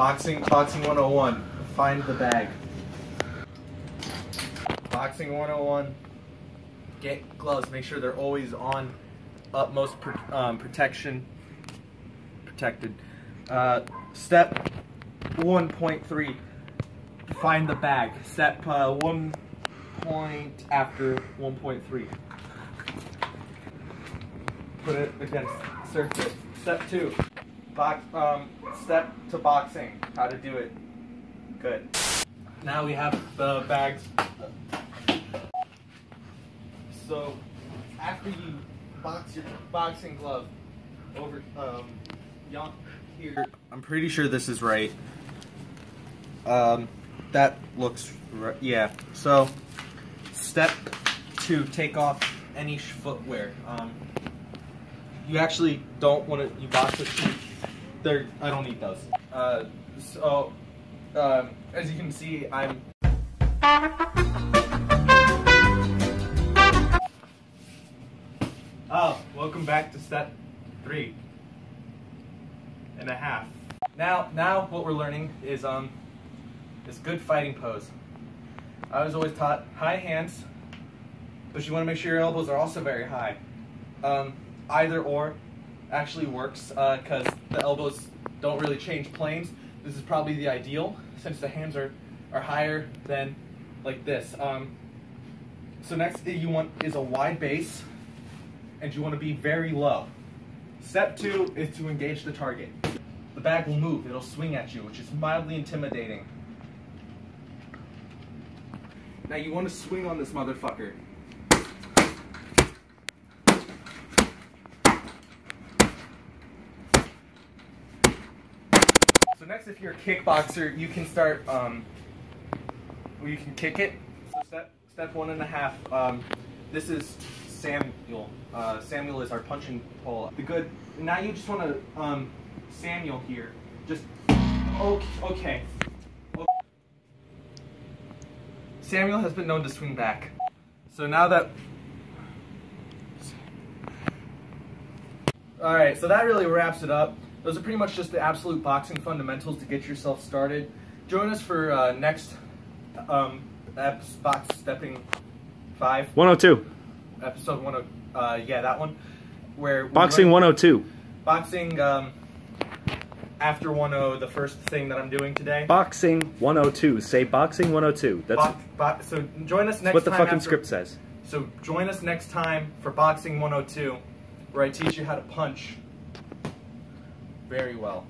Boxing, boxing 101. Find the bag. Boxing 101. Get gloves. Make sure they're always on. Utmost um, protection. Protected. Uh, step 1.3. Find the bag. Step uh, 1 point after 1.3. Put it against surface. Step 2. Box, um, step to boxing. How to do it. Good. Now we have the bags. So, after you box your boxing glove over, um, yon- here, I'm pretty sure this is right. Um, that looks right. Yeah. So, step two, take off any footwear. Um, you actually don't want to. You box the shoes. They're. I don't need those. Uh, so, um, as you can see, I'm. Oh, welcome back to step three and a half. Now, now what we're learning is um, this good fighting pose. I was always taught high hands, but you want to make sure your elbows are also very high. Um, either or actually works because the elbows don't really change planes. This is probably the ideal since the hands are, are higher than like this. Um, so next thing you want is a wide base and you want to be very low. Step two is to engage the target. The bag will move, it'll swing at you, which is mildly intimidating. Now you want to swing on this motherfucker. Next, if you're a kickboxer, you can start, um, you can kick it. So step, step one and a half, um, this is Samuel. Uh, Samuel is our punching pole. The good, now you just want to, um, Samuel here, just, okay, okay. Samuel has been known to swing back. So now that Alright, so that really wraps it up. Those are pretty much just the absolute boxing fundamentals to get yourself started. Join us for uh, next um, box stepping five, 102. episode one of uh, yeah that one, where Boxing learn- 102. boxing um, after 10 the first thing that I'm doing today. Boxing 102. Say boxing 102. That's Bo- bo- so join us next what the fucking after- script says. So join us next time for Boxing 102, where I teach you how to punch very well.